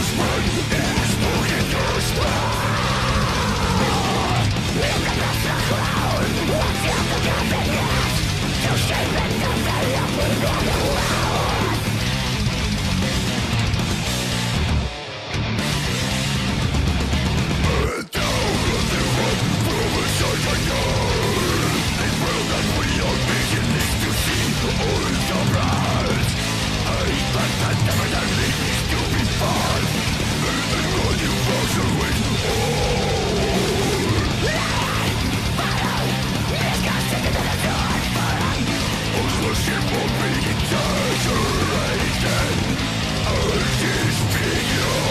is mine, it is broken, yours. ship will be deteriorated, undisputed.